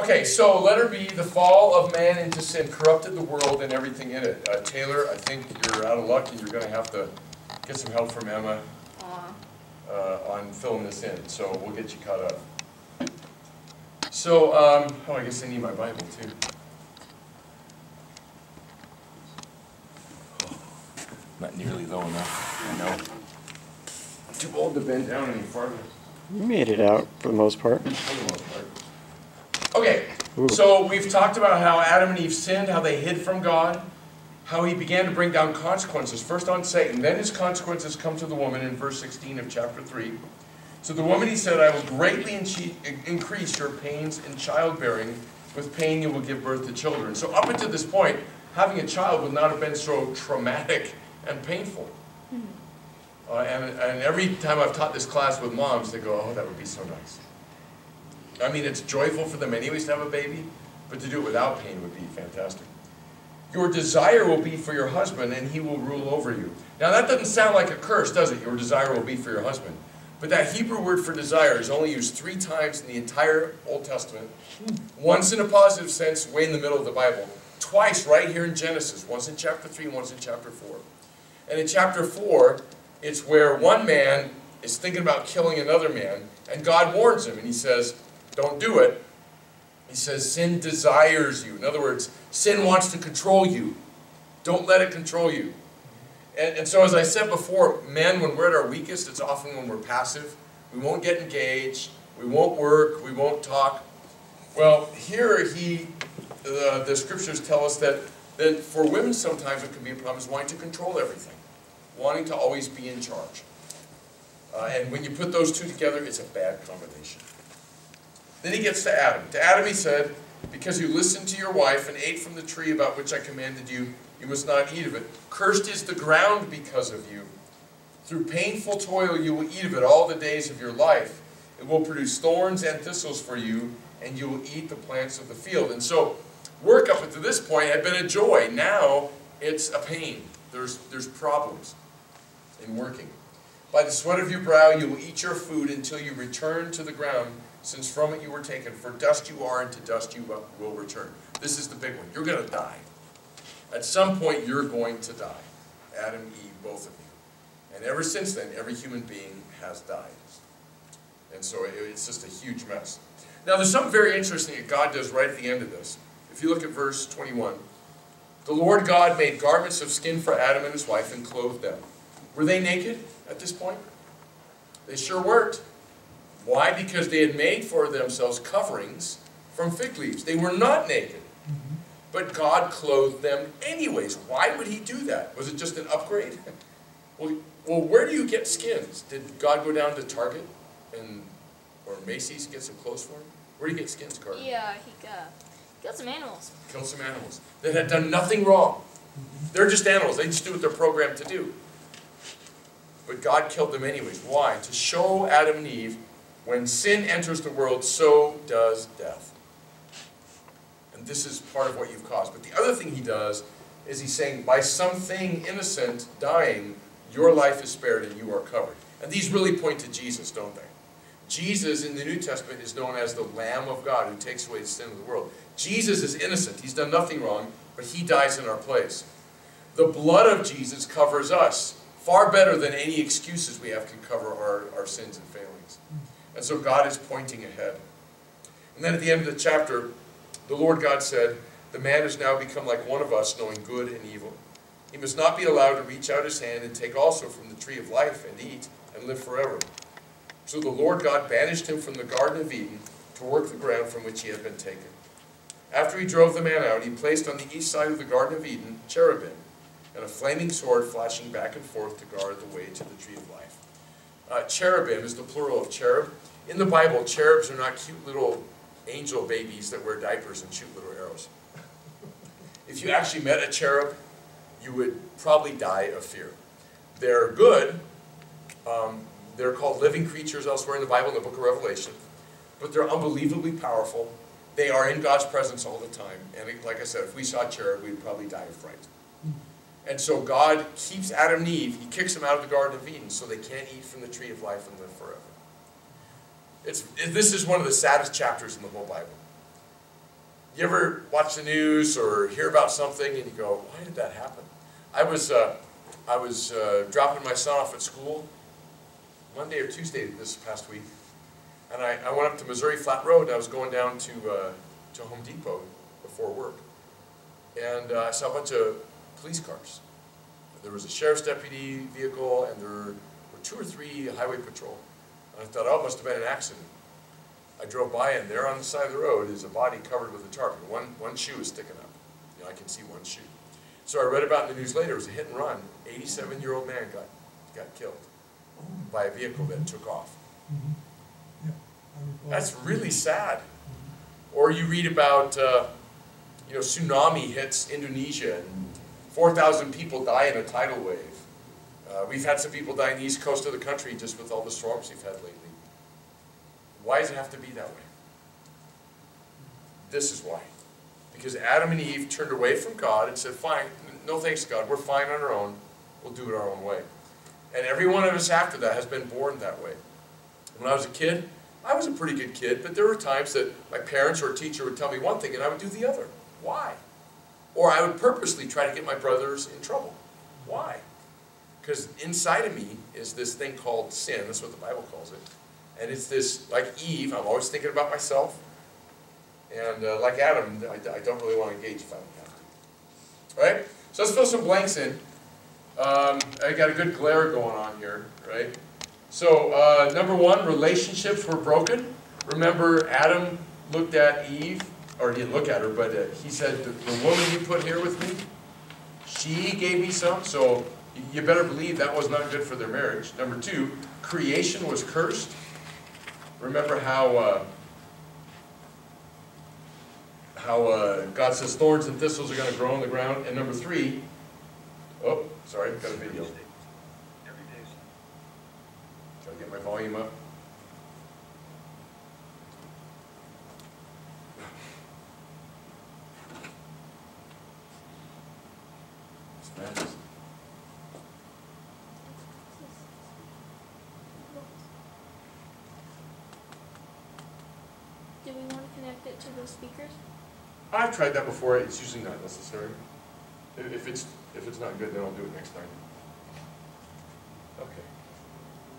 Okay, so letter B, the fall of man into sin corrupted the world and everything in it. Uh, Taylor, I think you're out of luck and you're going to have to get some help from Emma uh, on filling this in. So we'll get you caught up. So, um, oh, I guess I need my Bible too. Not nearly low enough, I know. Too old to bend down any farther. You made it out for the most part. For the most part. Okay, so we've talked about how Adam and Eve sinned, how they hid from God, how he began to bring down consequences, first on Satan, then his consequences come to the woman in verse 16 of chapter 3. So the woman, he said, I will greatly increase your pains in childbearing. With pain you will give birth to children. So up until this point, having a child would not have been so traumatic and painful. Uh, and, and every time I've taught this class with moms, they go, oh, that would be so nice. I mean, it's joyful for them anyways to have a baby, but to do it without pain would be fantastic. Your desire will be for your husband, and he will rule over you. Now, that doesn't sound like a curse, does it? Your desire will be for your husband. But that Hebrew word for desire is only used three times in the entire Old Testament. Once in a positive sense, way in the middle of the Bible. Twice right here in Genesis. Once in chapter 3, once in chapter 4. And in chapter 4, it's where one man is thinking about killing another man, and God warns him, and he says, don't do it. He says, sin desires you. In other words, sin wants to control you. Don't let it control you. And, and so as I said before, men, when we're at our weakest, it's often when we're passive. We won't get engaged. We won't work. We won't talk. Well, here he, uh, the scriptures tell us that, that for women sometimes it can be a problem is wanting to control everything wanting to always be in charge. Uh, and when you put those two together, it's a bad combination. Then he gets to Adam. To Adam he said, Because you listened to your wife and ate from the tree about which I commanded you, you must not eat of it. Cursed is the ground because of you. Through painful toil you will eat of it all the days of your life. It will produce thorns and thistles for you, and you will eat the plants of the field. And so, work up to this point had been a joy. Now, it's a pain. There's, there's problems in working. By the sweat of your brow you will eat your food until you return to the ground, since from it you were taken. For dust you are, and to dust you will return. This is the big one. You're going to die. At some point, you're going to die. Adam, Eve, both of you. And ever since then, every human being has died. And so it's just a huge mess. Now, there's something very interesting that God does right at the end of this. If you look at verse 21, the Lord God made garments of skin for Adam and his wife and clothed them. Were they naked at this point? They sure weren't. Why? Because they had made for themselves coverings from fig leaves. They were not naked. But God clothed them anyways. Why would he do that? Was it just an upgrade? well, well, where do you get skins? Did God go down to Target and or Macy's get some clothes for him? Where do you get skins, Carter? Yeah, he uh, killed some animals. Killed some animals that had done nothing wrong. They're just animals. They just do what they're programmed to do. But God killed them anyways. Why? To show Adam and Eve, when sin enters the world, so does death. And this is part of what you've caused. But the other thing he does is he's saying, by something innocent dying, your life is spared and you are covered. And these really point to Jesus, don't they? Jesus in the New Testament is known as the Lamb of God who takes away the sin of the world. Jesus is innocent. He's done nothing wrong, but he dies in our place. The blood of Jesus covers us far better than any excuses we have can cover our, our sins and failings. And so God is pointing ahead. And then at the end of the chapter, the Lord God said, The man has now become like one of us, knowing good and evil. He must not be allowed to reach out his hand and take also from the tree of life and eat and live forever. So the Lord God banished him from the Garden of Eden to work the ground from which he had been taken. After he drove the man out, he placed on the east side of the Garden of Eden cherubim and a flaming sword flashing back and forth to guard the way to the tree of life. Uh, cherubim is the plural of cherub. In the Bible, cherubs are not cute little angel babies that wear diapers and shoot little arrows. If you actually met a cherub, you would probably die of fear. They're good. Um, they're called living creatures elsewhere in the Bible, in the book of Revelation. But they're unbelievably powerful. They are in God's presence all the time. And like I said, if we saw a cherub, we'd probably die of fright. And so God keeps Adam and Eve, he kicks them out of the Garden of Eden so they can't eat from the tree of life and live forever. It's, this is one of the saddest chapters in the whole Bible. you ever watch the news or hear about something and you go, why did that happen? I was, uh, I was uh, dropping my son off at school Monday or Tuesday this past week, and I, I went up to Missouri Flat Road and I was going down to, uh, to Home Depot before work. And uh, I saw a bunch of police cars. There was a sheriff's deputy vehicle and there were two or three highway patrol. And I thought, oh, it must have been an accident. I drove by and there on the side of the road is a body covered with a tarp and one, one shoe is sticking up. You know, I can see one shoe. So I read about in the news later, it was a hit and run. 87-year-old man got, got killed by a vehicle that took off. Recall. That's really sad. Or you read about, uh, you know, tsunami hits Indonesia and 4,000 people die in a tidal wave. Uh, we've had some people die in the east coast of the country just with all the storms we've had lately. Why does it have to be that way? This is why. Because Adam and Eve turned away from God and said, fine, no thanks God, we're fine on our own, we'll do it our own way. And every one of us after that has been born that way. When I was a kid, I was a pretty good kid, but there were times that my parents or a teacher would tell me one thing and I would do the other. Why? Or I would purposely try to get my brothers in trouble. Why? Because inside of me is this thing called sin, that's what the Bible calls it. And it's this, like Eve, I'm always thinking about myself. And uh, like Adam, I, I don't really want to engage if I don't have to. Right? So let's fill some blanks in. Um, I got a good glare going on here, right? So, uh, number one, relationships were broken. Remember, Adam looked at Eve, or he didn't look at her, but uh, he said, the, the woman you put here with me, she gave me some, so you- better believe that was not good for their marriage. Number two, creation was cursed. Remember how, uh, how uh, God says thorns and thistles are going to grow in the ground. And number three, oh, sorry, got a video. Try to get my volume up. It's madness. Do we want to connect it to the speakers? I've tried that before, it's usually not necessary. If if it's, if it's not good, then I'll do it next time. Okay.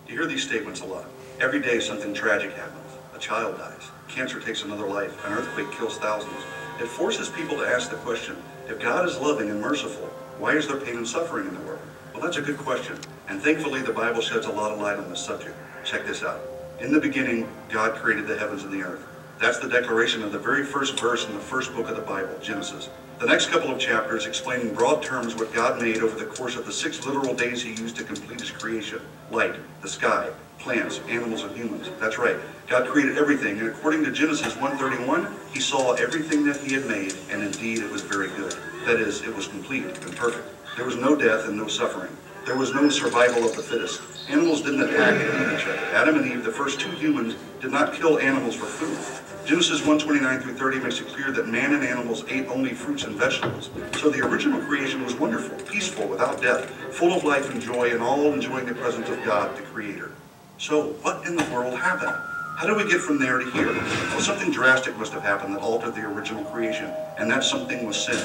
You hear these statements a lot. Every day something tragic happens. A child dies. Cancer takes another life. An earthquake kills thousands. It forces people to ask the question, if God is loving and merciful, why is there pain and suffering in the world? Well, that's a good question. And thankfully, the Bible sheds a lot of light on this subject. Check this out. In the beginning, God created the heavens and the earth. That's the declaration of the very first verse in the first book of the Bible, Genesis. The next couple of chapters explain in broad terms what God made over the course of the six literal days he used to complete his creation. Light, the sky, plants, animals, and humans. That's right. God created everything, and according to Genesis 1:31, he saw everything that he had made, and indeed it was very good. That is, it was complete and perfect. There was no death and no suffering. There was no survival of the fittest. Animals didn't attack and eat each other. Adam and Eve, the first two humans, did not kill animals for food. Genesis 1:29 through 30 makes it clear that man and animals ate only fruits and vegetables. So the original creation was wonderful, peaceful, without death, full of life and joy, and all enjoying the presence of God, the Creator. So what in the world happened? How do we get from there to here? Well, something drastic must have happened that altered the original creation, and that something was sin.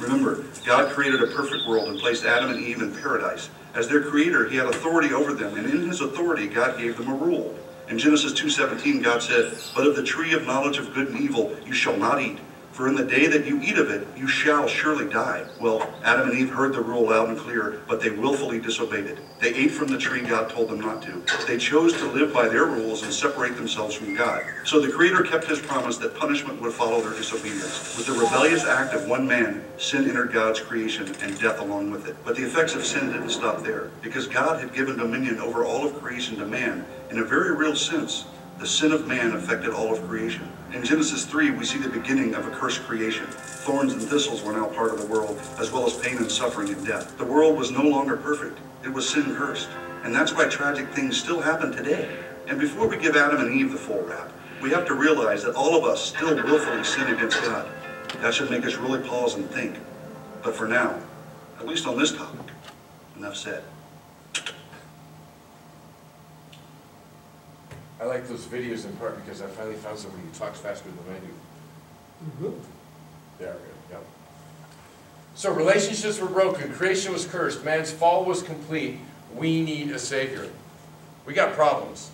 Remember, God created a perfect world and placed Adam and Eve in paradise. As their creator, he had authority over them, and in his authority, God gave them a rule. In Genesis 2:17, God said, "But of the tree of knowledge of good and evil you shall not eat, for in the day that you eat of it, you shall surely die." Well, Adam and Eve heard the rule loud and clear, but they willfully disobeyed it. They ate from the tree God told them not to. They chose to live by their rules and separate themselves from God. So the Creator kept his promise that punishment would follow their disobedience. With the rebellious act of one man, sin entered God's creation and death along with it. But the effects of sin didn't stop there, because God had given dominion over all of creation to man in a very real sense. The sin of man affected all of creation. In Genesis 3, we see the beginning of a cursed creation. Thorns and thistles were now part of the world, as well as pain and suffering and death. The world was no longer perfect. It was sin cursed. And that's why tragic things still happen today. And before we give Adam and Eve the full rap, we have to realize that all of us still willfully sin against God. That should make us really pause and think. But for now, at least on this topic, enough said. I like those videos in part because I finally found somebody who talks faster than I do. Good. There, good, yeah. So relationships were broken, creation was cursed, man's fall was complete. We need a Savior. We got problems.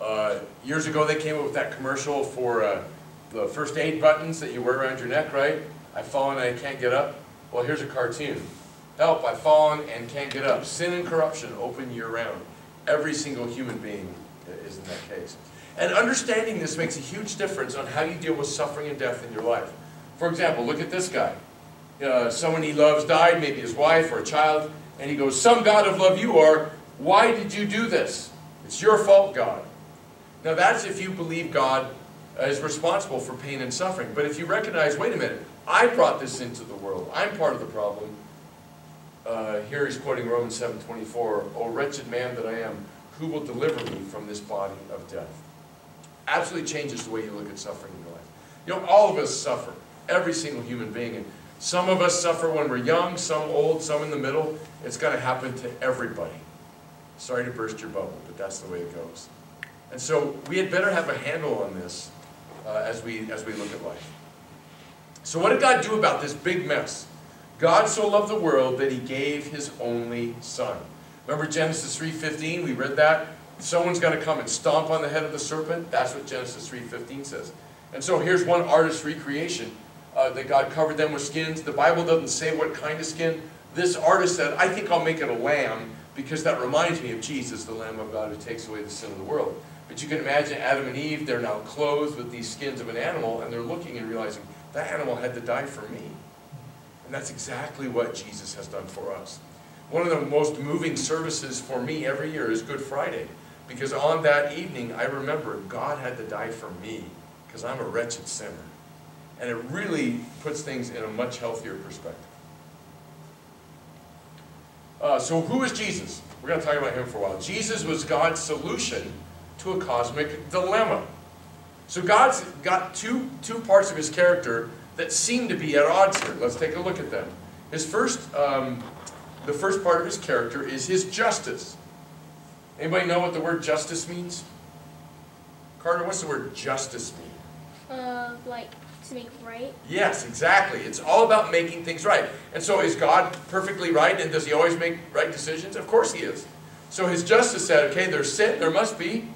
Uh, years ago, they came up with that commercial for uh, the first aid buttons that you wear around your neck, right? I've fallen and I can't get up. Well, here's a cartoon. Help, I've fallen and can't get up. Sin and corruption open year round. Every single human being is in that case. And understanding this makes a huge difference on how you deal with suffering and death in your life. For example, look at this guy. Uh, someone he loves died, maybe his wife or a child, and he goes, Some God of love you are, why did you do this? It's your fault, God. Now that's if you believe God is responsible for pain and suffering. But if you recognize, wait a minute, I brought this into the world. I'm part of the problem. Uh, here he's quoting Romans 7.24, O wretched man that I am, who will deliver me from this body of death? Absolutely changes the way you look at suffering in your life. You know, all of us suffer. Every single human being. And some of us suffer when we're young, some old, some in the middle. It's going to happen to everybody. Sorry to burst your bubble, but that's the way it goes. And so we had better have a handle on this uh, as, we, as we look at life. So what did God do about this big mess? God so loved the world that he gave his only son. Remember Genesis 3.15? We read that. Someone's going to come and stomp on the head of the serpent. That's what Genesis 3.15 says. And so here's one artist's recreation. Uh, that God covered them with skins. The Bible doesn't say what kind of skin. This artist said, I think I'll make it a lamb because that reminds me of Jesus, the Lamb of God who takes away the sin of the world. But you can imagine Adam and Eve, they're now clothed with these skins of an animal, and they're looking and realizing, that animal had to die for me. And that's exactly what Jesus has done for us. One of the most moving services for me every year is Good Friday. Because on that evening, I remember God had to die for me, because I'm a wretched sinner. And it really puts things in a much healthier perspective. Uh, so who is Jesus? We're going to talk about him for a while. Jesus was God's solution to a cosmic dilemma. So God's got two, two parts of his character that seem to be at odds here. Let's take a look at them. His first, um, the first part of his character is his justice. Anybody know what the word justice means? Carter, what's the word justice mean? Uh, like to make right. Yes, exactly. It's all about making things right. And so is God perfectly right? And does he always make right decisions? Of course he is. So his justice said, okay, there's sin, there must be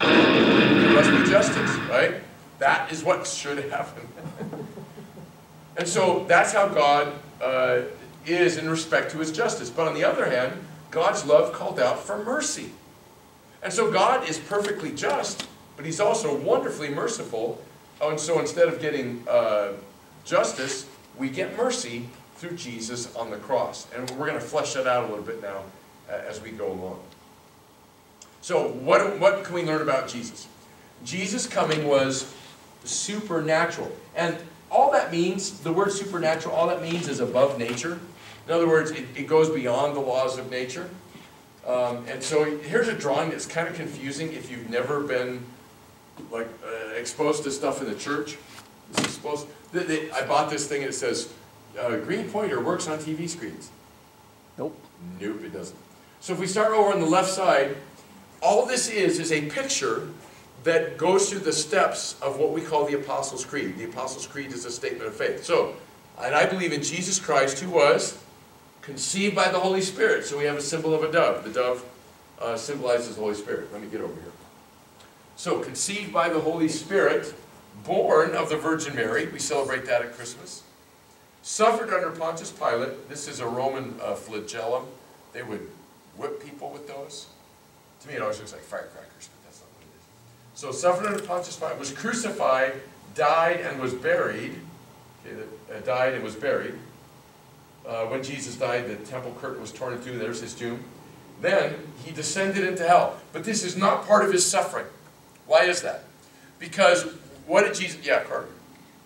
there must be justice, right? That is what should happen. and so that's how God uh, is in respect to his justice. But on the other hand, God's love called out for mercy. And so God is perfectly just, but he's also wonderfully merciful. Oh, and so instead of getting uh, justice, we get mercy through Jesus on the cross. And we're going to flesh that out a little bit now uh, as we go along. So what, what can we learn about Jesus? Jesus coming was supernatural. And all that means, the word supernatural, all that means is above nature. In other words, it, it goes beyond the laws of nature. Um, and so here's a drawing that's kind of confusing if you've never been like uh, exposed to stuff in the church. This is supposed, they, they, I bought this thing, it says, uh, Green Pointer works on TV screens. Nope. Nope, it doesn't. So if we start over on the left side, all this is is a picture that goes through the steps of what we call the Apostles' Creed. The Apostles' Creed is a statement of faith. So, and I believe in Jesus Christ, who was conceived by the Holy Spirit. So we have a symbol of a dove. The dove uh, symbolizes the Holy Spirit. Let me get over here. So, conceived by the Holy Spirit, born of the Virgin Mary. We celebrate that at Christmas. Suffered under Pontius Pilate. This is a Roman uh, flagellum. They would whip people with those. To me, it always looks like firecrackers, but that's not what it is. So suffered under Pontius Pilate, was crucified, died, and was buried. Okay, uh, died and was buried. Uh, when Jesus died, the temple curtain was torn in two. There's his tomb. Then he descended into hell. But this is not part of his suffering. Why is that? Because what did Jesus? Yeah, Carter.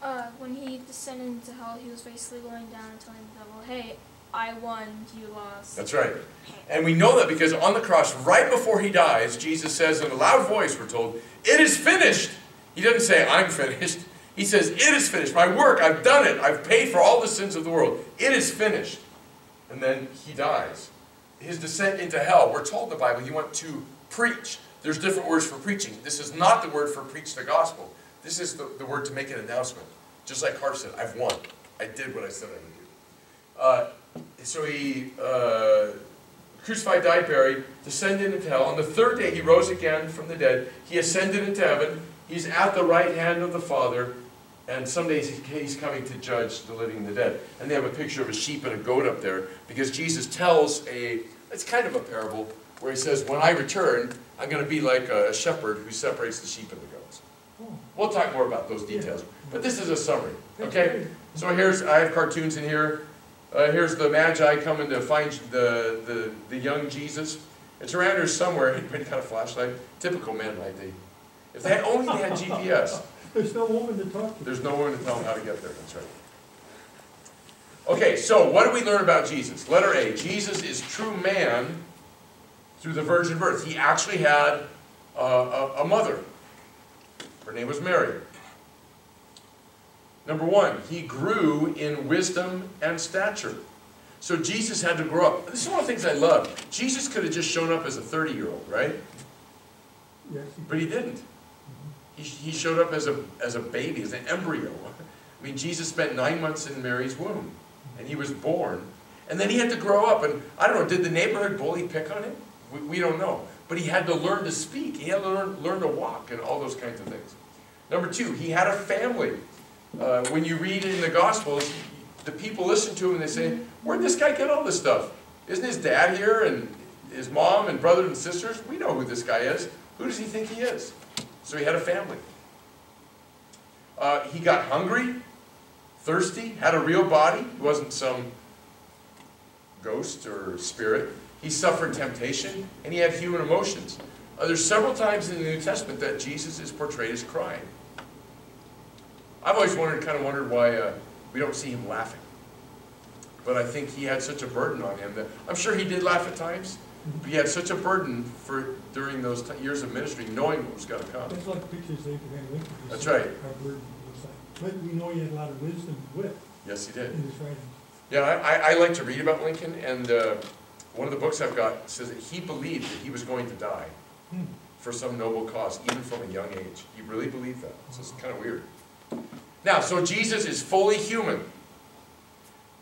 Uh, when he descended into hell, he was basically going down and telling the devil, "Hey, I won, you lost." That's right. And we know that because on the cross, right before he dies, Jesus says in a loud voice, we're told, It is finished. He doesn't say, I'm finished. He says, It is finished. My work, I've done it. I've paid for all the sins of the world. It is finished. And then he dies. His descent into hell, we're told in the Bible, he went to preach. There's different words for preaching. This is not the word for preach the gospel. This is the, the word to make an announcement. Just like said, I've won. I did what I said I would do. Uh, so he uh, crucified, died, buried, descended into hell. On the third day, he rose again from the dead. He ascended into heaven. He's at the right hand of the Father. And someday he's coming to judge the living and the dead. And they have a picture of a sheep and a goat up there because Jesus tells a, it's kind of a parable, where he says, When I return, I'm going to be like a shepherd who separates the sheep and the goats. We'll talk more about those details, but this is a summary, okay? So here's, I have cartoons in here. Uh, here's the Magi coming to find the, the, the young Jesus. It's around here somewhere, any kind of flashlight, typical men, right? They, if they had, only they had GPS. There's no woman to talk to. There's no one to tell them how to get there, that's right. Okay, so what do we learn about Jesus? Letter A, Jesus is true man through the virgin birth. He actually had uh, a, a mother. Her name was Mary. Number one, he grew in wisdom and stature. So Jesus had to grow up. This is one of the things I love. Jesus could have just shown up as a 30-year-old, right? Yes, But he didn't. Mm-hmm. He, he showed up as a, as a baby, as an embryo. I mean, Jesus spent nine months in Mary's womb, and he was born. And then he had to grow up, and I don't know, did the neighborhood bully pick on him? We, we don't know. But he had to learn to speak, he had to learn, learn to walk, and all those kinds of things. Number two, he had a family. Uh, when you read in the Gospels, the people listen to him and they say, Where'd this guy get all this stuff? Isn't his dad here and his mom and brothers and sisters? We know who this guy is. Who does he think he is? So he had a family. Uh, he got hungry, thirsty, had a real body. He wasn't some ghost or spirit. He suffered temptation, and he had human emotions. Uh, there's several times in the New Testament that Jesus is portrayed as crying. I've always wondered, kind of wondered why uh, we don't see him laughing. But I think he had such a burden on him that I'm sure he did laugh at times. But he had such a burden for during those t- years of ministry, knowing what was going to come. That's like pictures of Abraham Lincoln. That's right. How burdened he was like. But we know he had a lot of wisdom with Yes, he did. in his writings. Yeah, I, I- I like to read about Lincoln, and uh, one of the books I've got says that he believed that he was going to die Hmm. for some noble cause, even from a young age. He really believed that. So it's kind of weird. Now, so Jesus is fully human.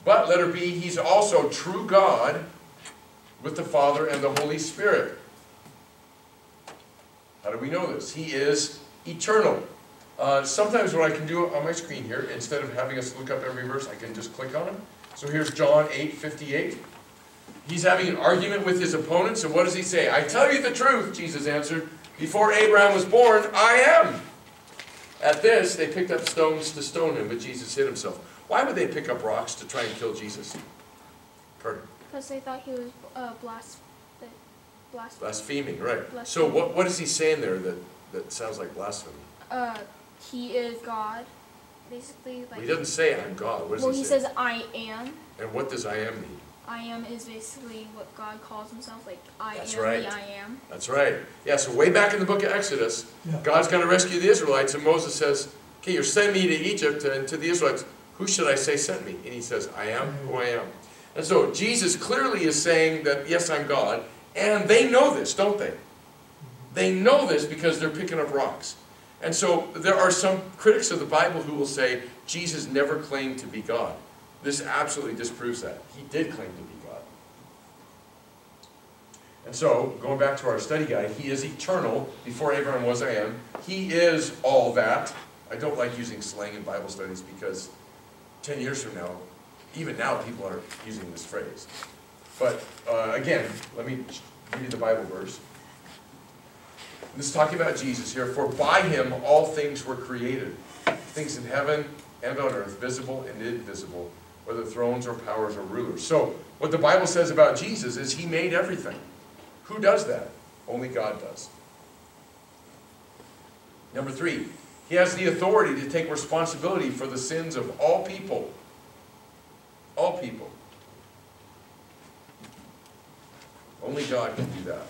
But, let letter B, he's also true God with the Father and the Holy Spirit. How do we know this? He is eternal. Uh, sometimes what I can do on my screen here, instead of having us look up every verse, I can just click on them. So here's John 8, 58. He's having an argument with his opponents, and what does he say? I tell you the truth, Jesus answered. Before Abraham was born, I am. At this, they picked up stones to stone him, but Jesus hid himself. Why would they pick up rocks to try and kill Jesus? Pardon? Because they thought he was uh, blas- that blasphemous. Blaspheming, right. So Blasphemy. what, what is he saying there that, that sounds like blasphemy? Uh, he is God, basically. Like. Well, he doesn't say I'm God. What does well, he, he say? says I am. and what does I am mean? I am is basically what God calls himself. Like I That's am right. the I am. That's right. Yeah, so way back in the book of Exodus, Yeah. God's going to rescue the Israelites, and Moses says, Okay, you're sending me to Egypt and to the Israelites. Who should I say sent me? And he says, I am who I am. And so Jesus clearly is saying that, yes, I'm God. And they know this, don't they? They know this because they're picking up rocks. And so there are some critics of the Bible who will say Jesus never claimed to be God. This absolutely disproves that. He did claim to be God. And so, going back to our study guide, he is eternal. Before Abraham was, I am. He is all that. I don't like using slang in Bible studies because 10 years from now, even now, people are using this phrase. But uh, again, let me give you the Bible verse. This is talking about Jesus here. For by him all things were created, things in heaven and on earth, visible and invisible, whether thrones or powers or rulers. So, what the Bible says about Jesus is he made everything. Who does that? Only God does. Number three, he has the authority to take responsibility for the sins of all people. All people. Only God can do that.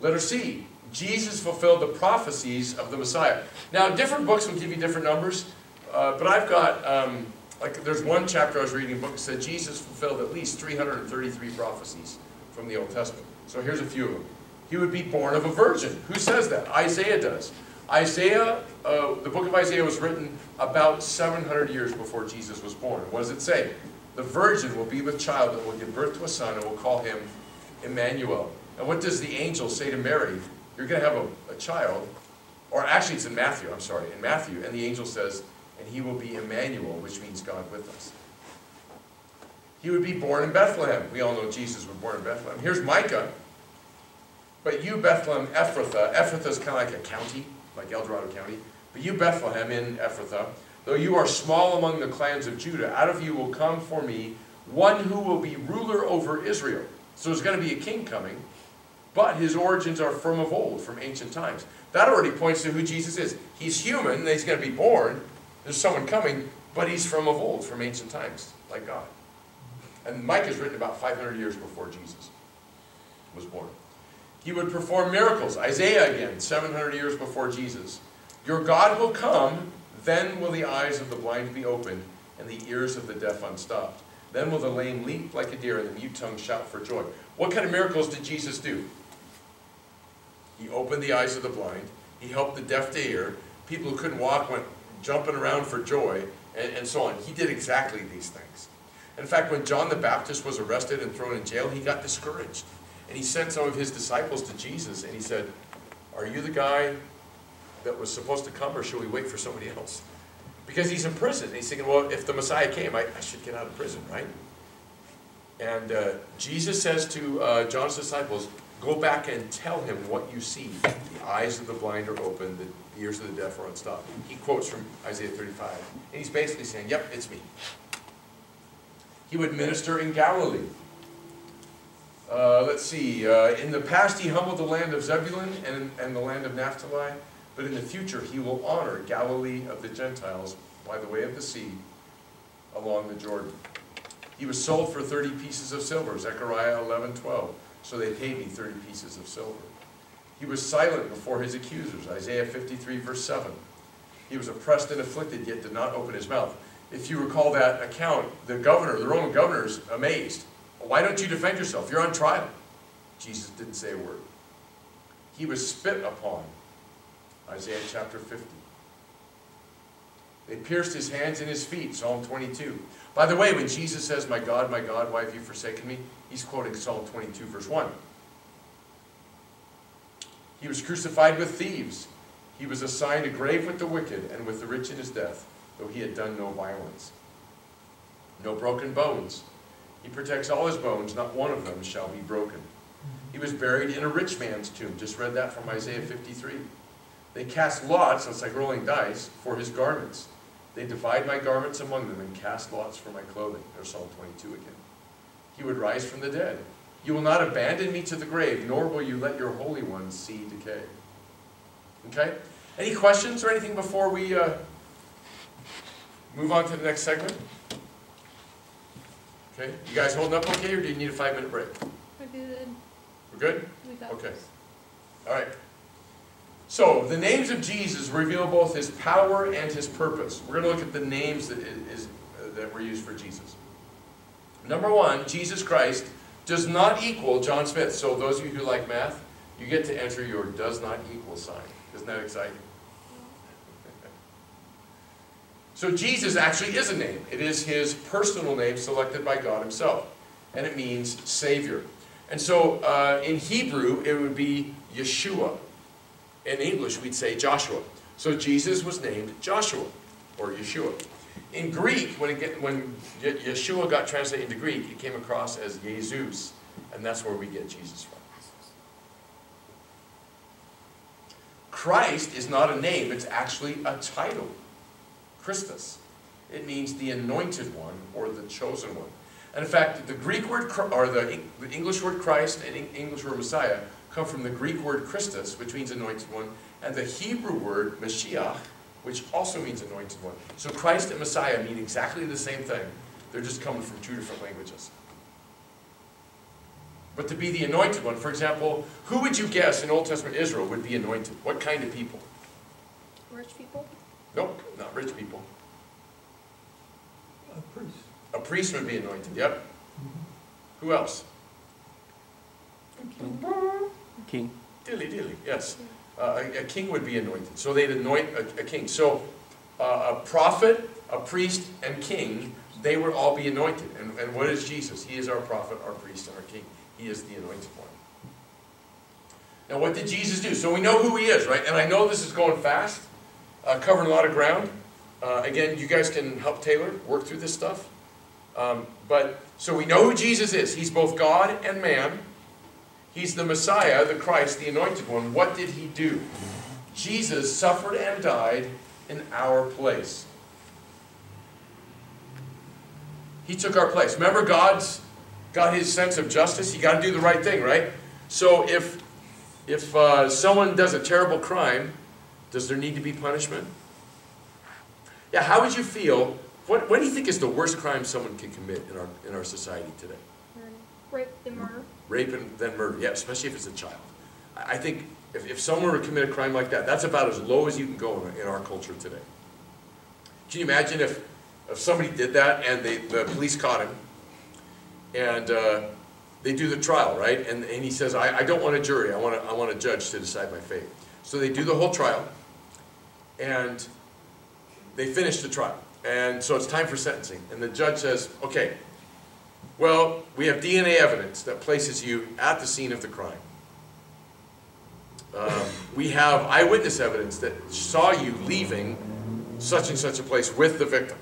Letter C, Jesus fulfilled the prophecies of the Messiah. Now, different books will give you different numbers, uh, but I've got, um, like, there's one chapter I was reading a book that said Jesus fulfilled at least 333 prophecies from the Old Testament. So here's a few of them. He would be born of a virgin. Who says that? Isaiah does. Isaiah, uh, the book of Isaiah was written about 700 years before Jesus was born. What does it say? The virgin will be with child that will give birth to a son and will call him Emmanuel. And what does the angel say to Mary? You're going to have a, a child. Or actually, it's in Matthew, I'm sorry, in Matthew. And the angel says, and he will be Emmanuel, which means God with us. He would be born in Bethlehem. We all know Jesus was born in Bethlehem. Here's Micah. But you, Bethlehem, Ephrathah, Ephrathah is kind of like a county, like El Dorado County. But you, Bethlehem, in Ephrathah, though you are small among the clans of Judah, out of you will come for me one who will be ruler over Israel. So there's going to be a king coming, but his origins are from of old, from ancient times. That already points to who Jesus is. He's human, he's going to be born, there's someone coming, but he's from of old, from ancient times, like God. And Micah is written about 500 years before Jesus was born. He would perform miracles. Isaiah again, 700 years before Jesus. Your God will come, then will the eyes of the blind be opened, and the ears of the deaf unstopped. Then will the lame leap like a deer, and the mute tongue shout for joy. What kind of miracles did Jesus do? He opened the eyes of the blind. He helped the deaf to hear. People who couldn't walk went jumping around for joy, and, and so on. He did exactly these things. In fact, when John the Baptist was arrested and thrown in jail, he got discouraged. And he sent some of his disciples to Jesus, and he said, Are you the guy that was supposed to come, or should we wait for somebody else? Because he's in prison. And he's thinking, Well, if the Messiah came, I, I should get out of prison, right? And uh, Jesus says to uh, John's disciples, Go back and tell him what you see. The eyes of the blind are open, the ears of the deaf are unstopped. He quotes from Isaiah 35. And he's basically saying, Yep, it's me. He would minister in Galilee. Uh, let's see, uh, in the past he humbled the land of Zebulun and, and the land of Naphtali, but in the future he will honor Galilee of the Gentiles by the way of the sea along the Jordan. He was sold for 30 pieces of silver, Zechariah 11, 12. So they paid me 30 pieces of silver. He was silent before his accusers, Isaiah 53, verse 7. He was oppressed and afflicted, yet did not open his mouth. If you recall that account, the governor, the Roman governor, is amazed. Why don't you defend yourself? You're on trial. Jesus didn't say a word. He was spit upon, Isaiah chapter 50. They pierced his hands and his feet, Psalm 22. By the way, when Jesus says, My God, my God, why have you forsaken me? He's quoting Psalm 22, verse 1. He was crucified with thieves. He was assigned a grave with the wicked and with the rich in his death, though he had done no violence. No broken bones. He protects all his bones, not one of them shall be broken. Mm-hmm. He was buried in a rich man's tomb. Just read that from Isaiah 53. They cast lots, that's like rolling dice, for his garments. They divide my garments among them and cast lots for my clothing. There's Psalm 22 again. He would rise from the dead. You will not abandon me to the grave, nor will you let your Holy One see decay. Okay? Any questions or anything before we uh, move on to the next segment? Okay, you guys holding up okay, or do you need a five-minute break? We're good. We're good? We got Okay. this. All right. So, the names of Jesus reveal both his power and his purpose. We're going to look at the names that, is, uh, that were used for Jesus. Number one, Jesus Christ does not equal John Smith. So, those of you who like math, you get to enter your does not equal sign. Isn't that exciting? So, Jesus actually is a name. It is his personal name selected by God himself. And it means Savior. And so, uh, in Hebrew, it would be Yeshua. In English, we'd say Joshua. So Jesus was named Joshua, or Yeshua. In Greek, when, get, when Ye- Yeshua got translated into Greek, it came across as Jesus, and that's where we get Jesus from. Christ is not a name, it's actually a title. Christus. It means the anointed one, or the chosen one. And in fact, the Greek word, or the English word Christ and English word Messiah come from the Greek word Christus, which means anointed one, and the Hebrew word Mashiach, which also means anointed one. So Christ and Messiah mean exactly the same thing. They're just coming from two different languages. But to be the anointed one, for example, who would you guess in Old Testament Israel would be anointed? What kind of people? Rich people? Nope, not rich people. A priest. A priest would be anointed, yep. Mm-hmm. Who else? King. Dilly dilly, yes. Uh, a, a king would be anointed. So they'd anoint a, a king. So uh, a prophet, a priest, and king, they would all be anointed. And, and what is Jesus? He is our prophet, our priest, and our king. He is the anointed one. Now, what did Jesus do? So we know who he is, right? And I know this is going fast, uh, covering a lot of ground. Uh, again, you guys can help Taylor work through this stuff. Um, but so we know who Jesus is. He's both God and man. He's the Messiah, the Christ, the anointed one. What did he do? Jesus suffered and died in our place. He took our place. Remember, God's got his sense of justice. You got to do the right thing, right? So if if uh, someone does a terrible crime, does there need to be punishment? Yeah. How would you feel? What What do you think is the worst crime someone can commit in our in our society today? Rape and murder. Rape and then murder. Yeah, especially if it's a child. I think if, if someone were to commit a crime like that, that's about as low as you can go in, in our culture today. Can you imagine if, if somebody did that and they, the police caught him and uh, they do the trial, right? And, and he says, I, I don't want a jury, I want, a, I want a judge to decide my fate. So they do the whole trial and they finish the trial. And so it's time for sentencing. And the judge says, okay, well, we have DNA evidence that places you at the scene of the crime. Um, we have eyewitness evidence that saw you leaving such and such a place with the victim.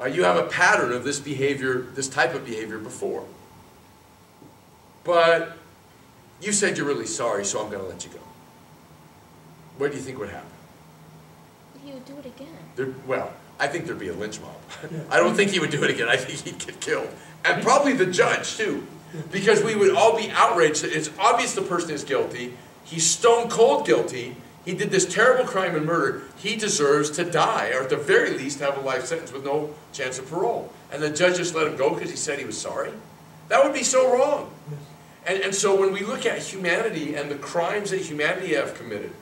Uh, you have a pattern of this behavior, this type of behavior before. But you said you're really sorry, so I'm going to let you go. What do you think would happen? He would do it again. There, well, I think there'd be a lynch mob. I don't think he would do it again. I think he'd get killed. And probably the judge, too. Because we would all be outraged. It's obvious the person is guilty. He's stone cold guilty. He did this terrible crime and murder. He deserves to die, or at the very least, have a life sentence with no chance of parole. And the judge just let him go because he said he was sorry? That would be so wrong. And, and so when we look at humanity and the crimes that humanity have committed,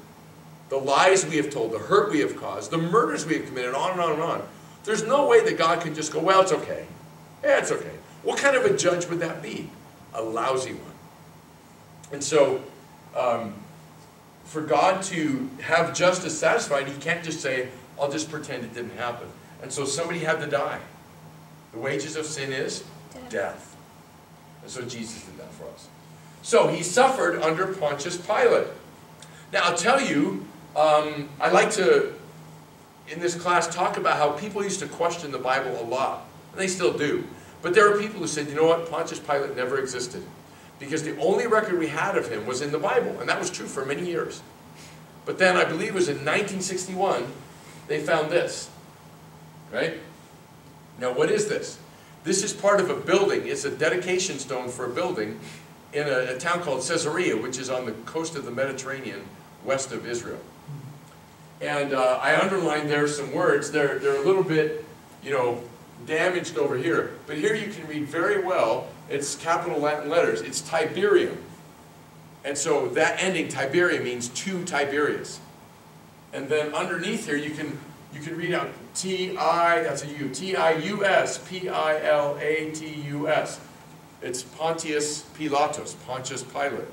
the lies we have told, the hurt we have caused, the murders we have committed, on and on and on. There's no way that God can just go, well, it's okay. Yeah, it's okay. What kind of a judge would that be? A lousy one. And so, um, for God to have justice satisfied, He can't just say, I'll just pretend it didn't happen. And so somebody had to die. The wages of sin is Death. death. And so Jesus did that for us. So he suffered under Pontius Pilate. Now, I'll tell you, um, I like to, in this class, talk about how people used to question the Bible a lot. And they still do. But there are people who said, you know what, Pontius Pilate never existed. Because the only record we had of him was in the Bible. And that was true for many years. But then, I believe it was in 1961, they found this. Right? Now, what is this? This is part of a building. It's a dedication stone for a building in a, a town called Caesarea, which is on the coast of the Mediterranean, west of Israel. And uh, I underlined there some words. They're, they're a little bit, you know, damaged over here. But here you can read very well. It's capital Latin letters. It's Tiberium. And so that ending, Tiberia, means to Tiberius. And then underneath here, you can you can read out T I, that's a U, T I U S, P I L A T U S. It's Pontius Pilatus, Pontius Pilate.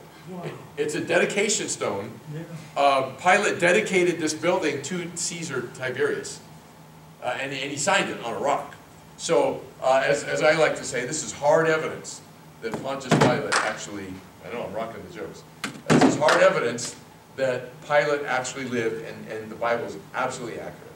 It's a dedication stone. Uh, Pilate dedicated this building to Caesar Tiberius. Uh, and, and he signed it on a rock. So, uh, as, as I like to say, this is hard evidence that Pontius Pilate actually, I know I'm rocking the jokes. This is hard evidence that Pilate actually lived and, and the Bible is absolutely accurate.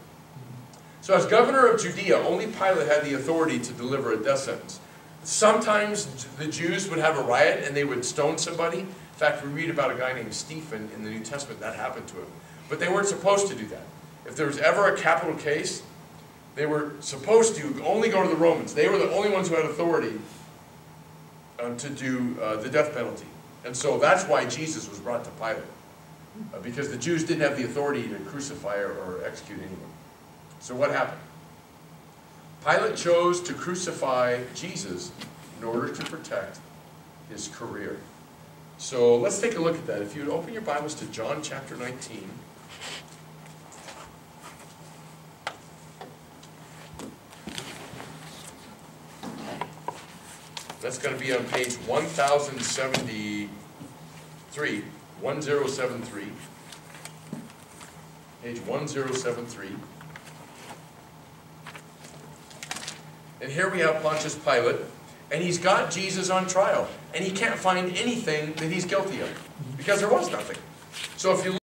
So as governor of Judea, only Pilate had the authority to deliver a death sentence. Sometimes the Jews would have a riot and they would stone somebody. Fact, we read about a guy named Stephen in the New Testament that happened to him. But they weren't supposed to do that. If there was ever a capital case, they were supposed to only go to the Romans. They were the only ones who had authority um, to do uh, the death penalty. And so that's why Jesus was brought to Pilate. Uh, because the Jews didn't have the authority to crucify or, or execute anyone. So what happened? Pilate chose to crucify Jesus in order to protect his career. So let's take a look at that. If you would open your Bibles to John chapter 19. That's going to be on page 1070. three, one zero seven three. Page one zero seven three. And here we have Pontius Pilate, and he's got Jesus on trial, and he can't find anything that he's guilty of, because there was nothing. So if you